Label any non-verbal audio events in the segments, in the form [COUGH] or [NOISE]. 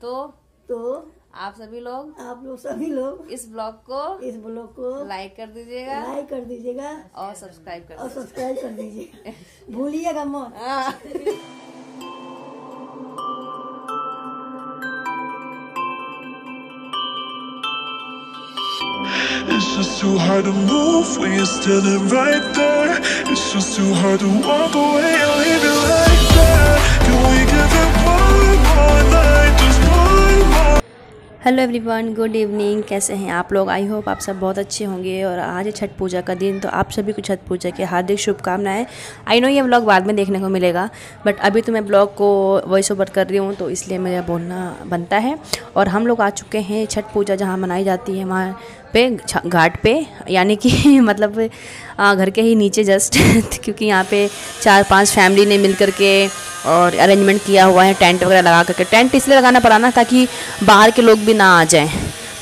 तो तो आप सभी लोग आप लोग सभी लोग इस ब्लॉग को इस ब्लॉग को लाइक कर दीजिएगा लाइक कर दीजिएगा और सब्सक्राइब कर और सब्सक्राइब कर दीजिए भूलिएगा मत हाँ। It's just too hard to move when you're standing right there. It's just too hard to walk away and leave it like that. Can we give it hello everyone, good evening, कैसे हैं आप लोग? I hope आप सब बहुत अच्छे होंगे और आज है छठ पूजा का दिन तो आप सभी को छठ पूजा की हार्दिक शुभकामनाएँ। आई नो ये व्लॉग बाद में देखने को मिलेगा बट अभी तो मैं ब्लॉग को वॉइस ओवर कर रही हूँ तो इसलिए मेरा बोलना बनता है। और हम लोग आ चुके हैं छठ पूजा जहाँ मनाई जाती है, वहाँ पे घाट पे, यानी कि [LAUGHS] मतलब घर के ही नीचे जस्ट, [LAUGHS] क्योंकि यहाँ पे चार पाँच फैमिली ने मिल करके और अरेंजमेंट किया हुआ है टेंट वगैरह लगा करके। टेंट इसलिए लगाना पड़ा ना ताकि बाहर के लोग भी ना आ जाएँ।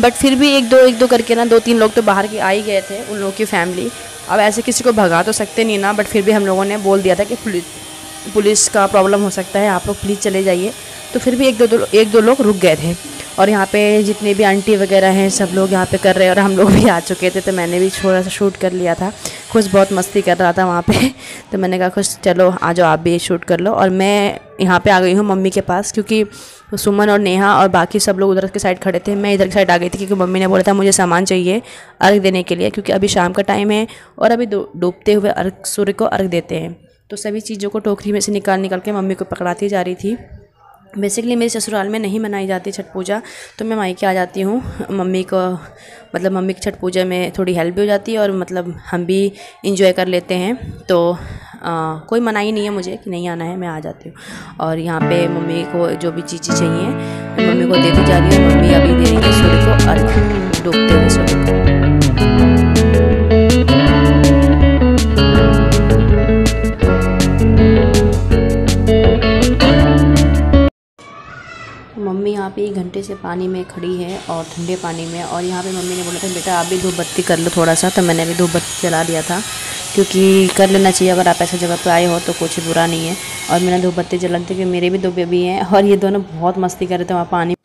बट फिर भी एक दो एक दो करके ना दो तीन लोग तो बाहर के आ ही गए थे उन लोगों की फैमिली अब ऐसे किसी को भगा तो सकते नहीं ना बट फिर भी हम लोगों ने बोल दिया था कि पुलिस पुलिस का प्रॉब्लम हो सकता है आप लोग प्लीज़ चले जाइए। तो फिर भी एक दो, दो एक दो लोग रुक गए थे। और यहाँ पे जितने भी आंटी वगैरह हैं सब लोग यहाँ पे कर रहे हैं और हम लोग भी आ चुके थे तो मैंने भी थोड़ा सा शूट कर लिया था। खुश, बहुत मस्ती कर रहा था वहाँ पे। [LAUGHS] तो मैंने कहा, खुश, चलो, आ जाओ, आप भी शूट कर लो। और मैं यहाँ पे आ गई हूँ मम्मी के पास, क्योंकि सुमन और नेहा और बाकी सब लोग उधर के साइड खड़े थे। मैं इधर की साइड आ गई थी, क्योंकि मम्मी ने बोला था, मुझे सामान चाहिए अर्घ देने के लिए, क्योंकि अभी शाम का टाइम है और अभी डूबते हुए अर्घ, सूर्य को अर्घ देते हैं। तो सभी चीज़ों को टोकरी में से निकाल निकाल के मम्मी को पकड़ाती जा रही थी। बेसिकली मेरे ससुराल में नहीं मनाई जाती छठ पूजा तो मैं मायके आ जाती हूँ। मम्मी को मतलब मम्मी की छठ पूजा में थोड़ी हेल्प भी हो जाती है और मतलब हम भी इंजॉय कर लेते हैं। तो आ, कोई मनाही नहीं है मुझे कि नहीं आना है मैं आ जाती हूँ। और यहाँ पे मम्मी को जो भी चीज़ें चाहिए मम्मी को देती जा रही है। मम्मी अभी दे रही है सूर्य को अर्घ डूबते हुए सूर्य को। घंटे से पानी में खड़ी है और ठंडे पानी में और यहाँ पे मम्मी ने बोला था, बेटा, आप भी धूप बत्ती कर लो थोड़ा सा तो मैंने भी धूप बत्ती जला दिया था, क्योंकि कर लेना चाहिए। अगर आप ऐसे जगह पर आए हो तो कुछ बुरा नहीं है। और मैंने धूप बत्ती जला दी क्योंकि मेरे भी दो बेबी हैं और ये दोनों बहुत मस्ती कर रहे थे, वहाँ पानी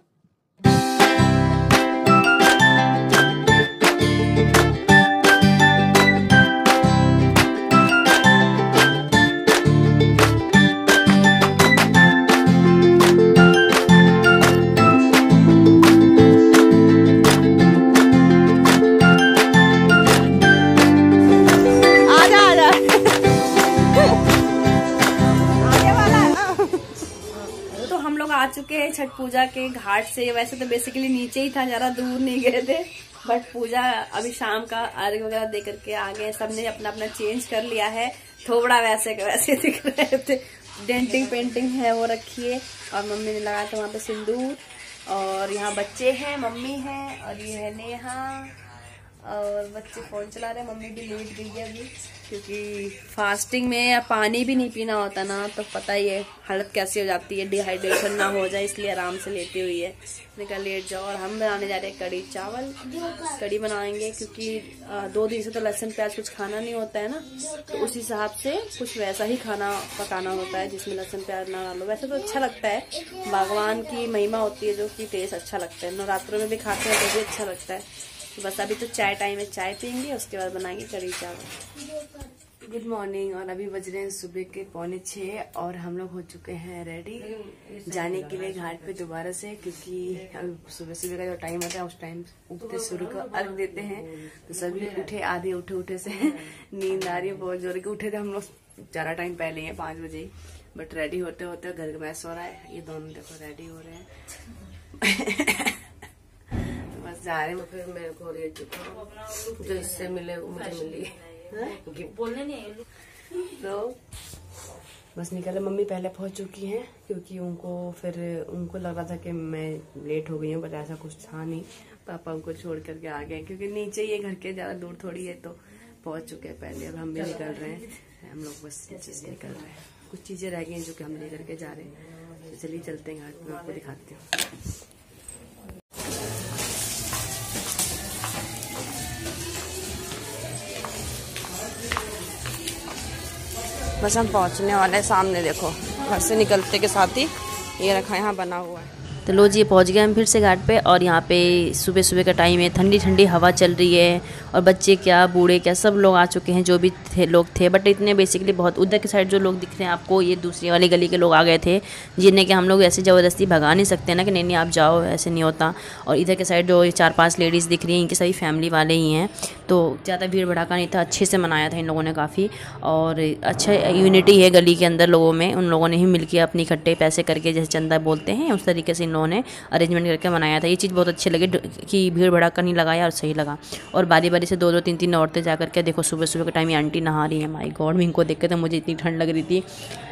आ चुके हैं छठ पूजा के घाट से। वैसे तो बेसिकली नीचे ही था, ज़्यादा दूर नहीं गए थे। बट पूजा अभी शाम का अर्घ वगैरह दे करके आ गए। सबने अपना अपना चेंज कर लिया है। थोड़ा वैसे वैसे दिख रहे थे। डेंटिंग पेंटिंग है वो रखी है और मम्मी ने लगाया था वहाँ पे सिंदूर। और यहाँ बच्चे हैं, मम्मी हैं, और ये है नेहा। और बच्चे फ़ोन चला रहे हैं। मम्मी भी लेट गई है अभी, क्योंकि फास्टिंग में या पानी भी नहीं पीना होता ना तो पता ही है, हालत कैसी हो जाती है डिहाइड्रेशन ना हो जाए, इसलिए आराम से लेटी हुई है। मैंने कहा, लेट जाओ। और हम बनाने जा रहे हैं कड़ी चावल। कड़ी बनाएँगे, क्योंकि दो दिन से तो लहसुन प्याज कुछ खाना नहीं होता है ना तो उस हिसाब से कुछ वैसा ही खाना पकाना होता है, जिसमें लहसुन प्याज ना डालो। वैसे तो अच्छा लगता है। भगवान की महिमा होती है, जो कि टेस्ट अच्छा लगता है। नवरात्रों में भी खाते हैं तो भी अच्छा लगता है। बस अभी तो चाय टाइम है, चाय पियेंगे, उसके बाद बनाएँगे कड़ी चावल। गुड मॉर्निंग और अभी बज रहे हैं सुबह के पौने छः और हम लोग हो चुके हैं रेडी जाने के लिए घाट पे दोबारा से, क्योंकि अभी सुबह सुबह का जो टाइम होता है, उस टाइम उठते सूर्य को अर्घ देते हैं। तो सभी उठे, आधे उठे उठे से नींद आ रही है, बहुत ज़ोर के। उठे थे हम लोग, ज़्यादा टाइम पहले ही पाँच बजे बट रेडी होते होते घर का मैस हो रहा है। ये दोनों देखो रेडी हो रहे हैं। जा रहे हैं फिर मेरे को हो रही जो इससे मिले वो मुझे मिली। बोलने नहीं तो? बस निकले मम्मी पहले पहुँच चुकी हैं क्योंकि उनको फिर उनको लग रहा था कि मैं लेट हो गई हूँ बट ऐसा कुछ था नहीं। पापा उनको छोड़ करके आ गए क्योंकि नीचे ही घर के ज़्यादा दूर थोड़ी है तो पहुँच चुके हैं पहले। अब हम भी निकल रहे हैं। हम लोग बस नीचे से निकल रहे हैं। कुछ चीज़ें रह गई हैं जो कि हम लेकर के जा रहे हैं। तो चलिए चलते हैं घाट में आपको दिखाती हूँ। बस हम पहुँचने वाले हैं। सामने देखो, घर से निकलते के साथ ही ये रखा यहाँ बना हुआ है। तो लो जी पहुँच गए हम फिर से घाट पे और यहाँ पे सुबह सुबह का टाइम है ठंडी ठंडी हवा चल रही है और बच्चे क्या, बूढ़े क्या, सब लोग आ चुके हैं, जो भी थे, लोग थे। बट इतने बेसिकली बहुत उधर के साइड जो लोग दिख रहे हैं आपको, ये दूसरी वाली गली के लोग आ गए थे, जिन्हें कि हम लोग ऐसे ज़बरदस्ती भगा नहीं सकते ना कि नहीं नहीं, आप जाओ, ऐसे नहीं होता। और इधर के साइड जो चार पाँच लेडीज़ दिख रही हैं, इनकी सभी फैमिली वाले ही हैं। तो ज़्यादा भीड़ भड़ाका नहीं था, अच्छे से मनाया था इन लोगों ने काफ़ी। और अच्छा यूनिटी है गली के अंदर लोगों में, उन लोगों ने ही मिलकर अपनी इकट्ठे पैसे करके, जैसे चंदा बोलते हैं, उस तरीके से इन ने अरेंजमेंट करके मनाया था। ये चीज़ बहुत अच्छी लगी कि भीड़ भड़ा कर नहीं लगाया और सही लगा। और बारी बारी से दो दो तीन तीन औरतें जा करके देखो सुबह सुबह के टाइम ये आंटी नहा रही है। माई गॉड में इनको देख के तो मुझे इतनी ठंड लग रही थी।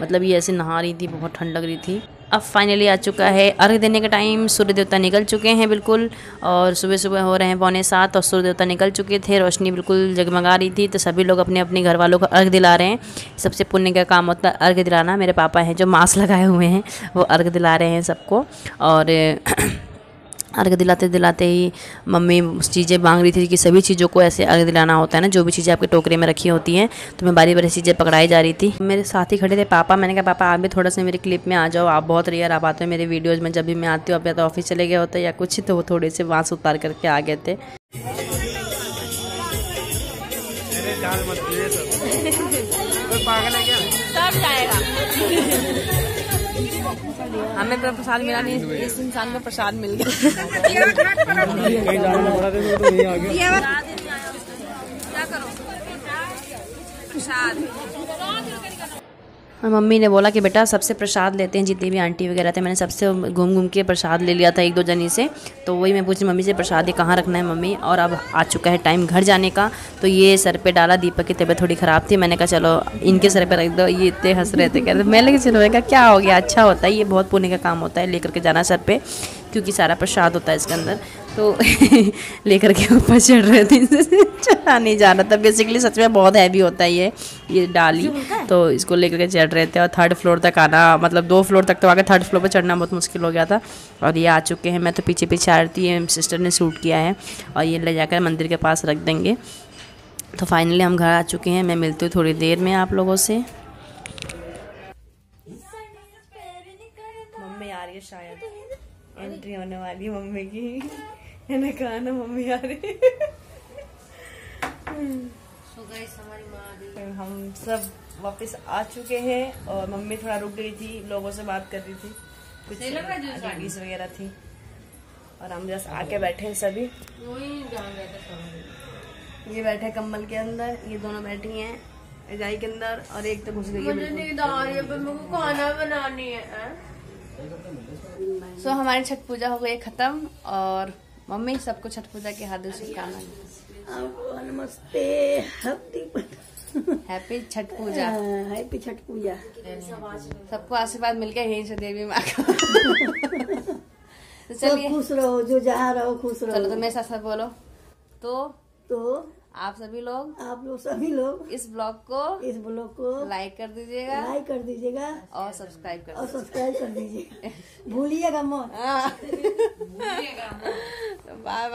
मतलब ये ऐसे नहा रही थी, बहुत ठंड लग रही थी। अब फाइनली आ चुका है। अर्घ देने का टाइम सूर्य देवता निकल चुके हैं बिल्कुल और सुबह सुबह हो रहे हैं पौने सात और सूर्य देवता निकल चुके थे। रोशनी बिल्कुल जगमगा रही थी तो सभी लोग अपने अपने घर वालों को अर्घ दिला रहे हैं। सबसे पुण्य का काम होता है अर्घ दिलाना। मेरे पापा हैं जो मास्क लगाए हुए हैं, वो अर्घ दिला रहे हैं सबको और [CLEARS THROAT] अर्घ दिलाते दिलाते ही मम्मी चीज़ें मांग रही थी कि सभी चीज़ों को ऐसे अर्घ दिलाना होता है ना, जो भी चीज़ें आपके टोकरे में रखी होती हैं तो मैं बारी बारी चीज़ें पकड़ाई जा रही थी। मेरे साथ ही खड़े थे, पापा, मैंने कहा, पापा, आप भी थोड़ा सा मेरे क्लिप में आ जाओ, आप बहुत रेयर आप आते हो मेरे वीडियोज़ में, जब भी मैं आती हूँ, आप या तो ऑफ़िस चले गए होते या कुछ तो वो थोड़े से वहाँ से उतार करके आ गए थे। हमें तो प्रसाद मिला नहीं इस इंसान को प्रसाद मिल गया। क्या करो? प्रसाद। मम्मी ने बोला कि बेटा सबसे प्रसाद लेते हैं, जितनी भी आंटी वगैरह थे, मैंने सबसे घूम घूम के प्रसाद ले लिया था एक दो जनी से। तो वही मैं पूछी मम्मी से प्रसाद ये कहाँ रखना है मम्मी? और अब आ चुका है टाइम घर जाने का। तो ये सर पे डाला, दीपक की तबीयत थोड़ी ख़राब थी। मैंने कहा, चलो, इनके सर पर रख दो, ये इतने हंस रहे थे। कह रहे मैंने कहा चलो मैं क्या हो गया? अच्छा होता है, ये बहुत पुण्य का काम होता है, लेकर के जाना सर पे। क्योंकि सारा प्रसाद होता है इसके अंदर तो [LAUGHS] लेकर के ऊपर चढ़ रहे थे। [LAUGHS] चढ़ा नहीं जा रहा था। बेसिकली सच में बहुत हैवी होता है ये ये डाली। तो इसको लेकर के चढ़ रहे थे और थर्ड फ्लोर तक आना मतलब दो फ्लोर तक तो आगे थर्ड फ्लोर पर चढ़ना बहुत मुश्किल हो गया था। और ये आ चुके हैं। मैं तो पीछे पीछे आ रही थी। सिस्टर ने शूट किया है और ये ले जाकर मंदिर के पास रख देंगे। तो फाइनली हम घर आ चुके हैं। मैं मिलती हूँ थोड़ी देर में आप लोगों से। मम्मी आ रही है शायद। एंट्री होने वाली है मम्मी की। मैंने कहा ना मम्मी आ रही तो हम सब वापस आ चुके हैं और मम्मी थोड़ा रुक गई थी लोगों से बात कर रही थी। कुछ लेडीज़ वगैरह थी। और हम जस्ट आके बैठे हैं सभी। ये बैठे कंबल के अंदर ये दोनों बैठी हैं रजाई के अंदर और एक तो घुस गई है बिल्कुल। खाना बनानी है? सो हमारी छठ पूजा हो गई खत्म और मम्मी सबको छठ पूजा की हार्दिक शुभकामनाएँ। नमस्ते। हैप्पी छठ [LAUGHS] पूजा। हैप्पी छठ पूजा। सबको आशीर्वाद मिलके यहीं से देवी माँ का। [LAUGHS] तो चलिए। खुश रहो जो जहाँ रहो खुश रहो चलो तो मेरे साथ बोलो। तो तो आप सभी लोग आप लोग सभी लोग इस ब्लॉग को इस ब्लॉग को लाइक कर दीजिएगा लाइक कर दीजिएगा और सब्सक्राइब कर और सब्सक्राइब कर दीजिएगा। [LAUGHS] भूलिएगा मत। हाँ। [LAUGHS] बाय।